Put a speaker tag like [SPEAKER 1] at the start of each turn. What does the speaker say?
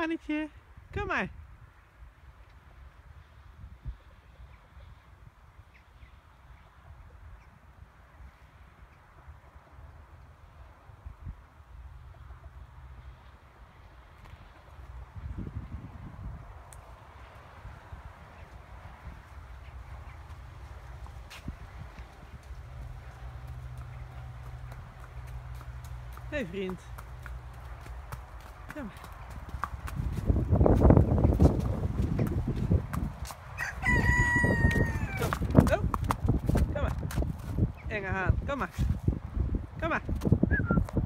[SPEAKER 1] mannetje. Kom maar. Hé hey, vriend. Kom maar. Come on. Come on.